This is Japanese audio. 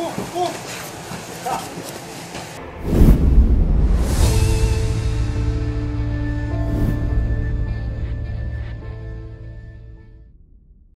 おお